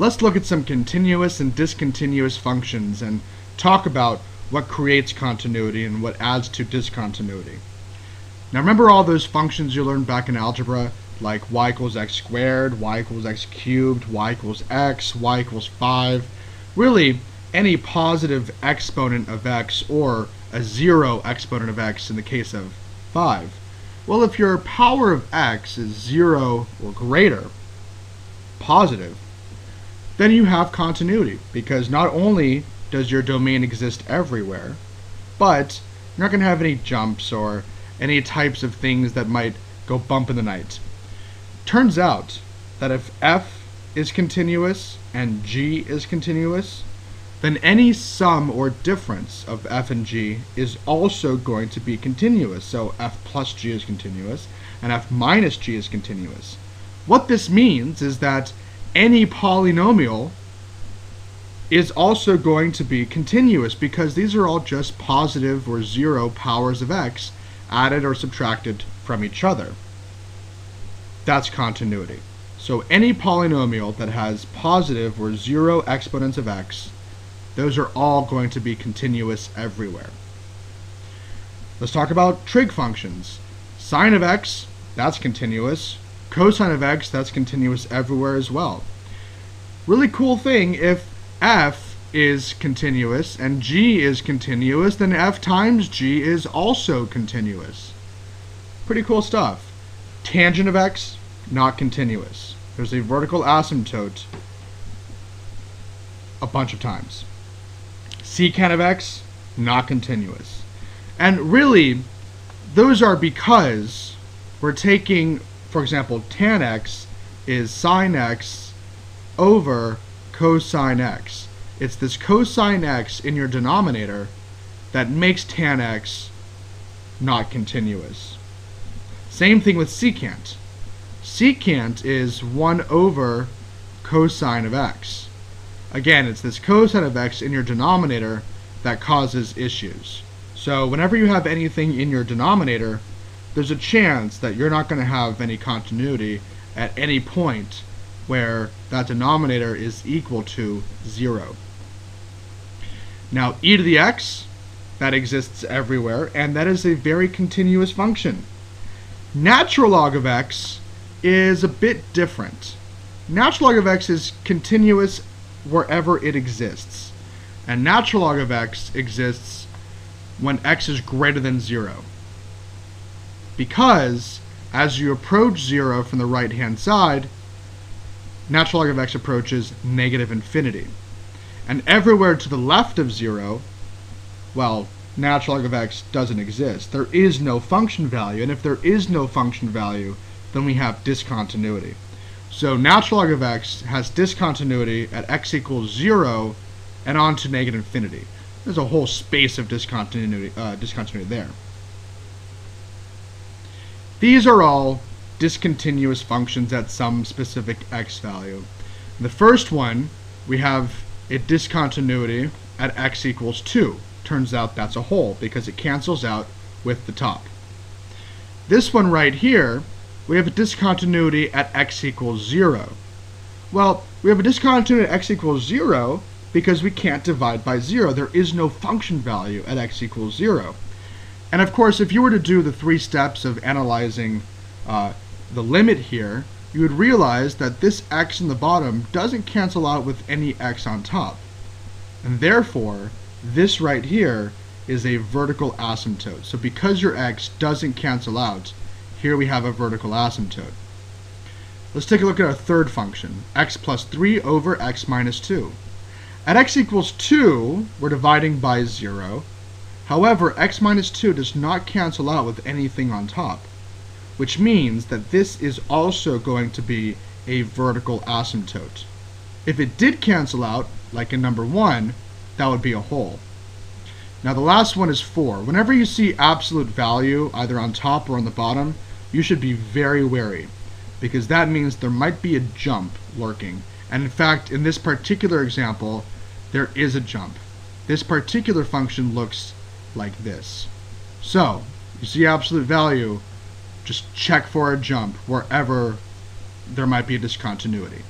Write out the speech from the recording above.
let's look at some continuous and discontinuous functions and talk about what creates continuity and what adds to discontinuity. Now remember all those functions you learned back in algebra, like y equals x squared, y equals x cubed, y equals x, y equals 5. Really, any positive exponent of x or a zero exponent of x in the case of 5. Well, if your power of x is 0 or greater, positive, then you have continuity because not only does your domain exist everywhere, but you're not going to have any jumps or any types of things that might go bump in the night. Turns out that if f is continuous and g is continuous, then any sum or difference of f and g is also going to be continuous. So f plus g is continuous, and f minus g is continuous. What this means is that any polynomial is also going to be continuous because these are all just positive or zero powers of x added or subtracted from each other. That's continuity. So any polynomial that has positive or zero exponents of x, those are all going to be continuous everywhere. Let's talk about trig functions. Sine of x, that's continuous cosine of x, that's continuous everywhere as well. Really cool thing, if f is continuous and g is continuous, then f times g is also continuous. Pretty cool stuff. Tangent of x, not continuous. There's a vertical asymptote a bunch of times. Secant of x, not continuous. And really, those are because we're taking for example, tan x is sine x over cosine x. It's this cosine x in your denominator that makes tan x not continuous. Same thing with secant. Secant is 1 over cosine of x. Again, it's this cosine of x in your denominator that causes issues. So whenever you have anything in your denominator, there's a chance that you're not going to have any continuity at any point where that denominator is equal to 0. Now e to the x, that exists everywhere, and that is a very continuous function. Natural log of x is a bit different. Natural log of x is continuous wherever it exists. And natural log of x exists when x is greater than 0 because as you approach 0 from the right hand side, natural log of x approaches negative infinity. And everywhere to the left of 0, well, natural log of x doesn't exist. There is no function value, and if there is no function value, then we have discontinuity. So natural log of x has discontinuity at x equals 0 and on to negative infinity. There's a whole space of discontinuity, uh, discontinuity there. These are all discontinuous functions at some specific x value. The first one, we have a discontinuity at x equals 2. Turns out that's a hole because it cancels out with the top. This one right here, we have a discontinuity at x equals 0. Well, we have a discontinuity at x equals 0 because we can't divide by 0. There is no function value at x equals 0. And of course, if you were to do the three steps of analyzing uh, the limit here, you would realize that this x in the bottom doesn't cancel out with any x on top. And therefore, this right here is a vertical asymptote. So because your x doesn't cancel out, here we have a vertical asymptote. Let's take a look at our third function, x plus 3 over x minus 2. At x equals 2, we're dividing by 0, However, x minus 2 does not cancel out with anything on top, which means that this is also going to be a vertical asymptote. If it did cancel out, like in number 1, that would be a hole. Now the last one is 4. Whenever you see absolute value either on top or on the bottom, you should be very wary because that means there might be a jump lurking. And in fact, in this particular example, there is a jump. This particular function looks like this. So, you see absolute value, just check for a jump wherever there might be a discontinuity.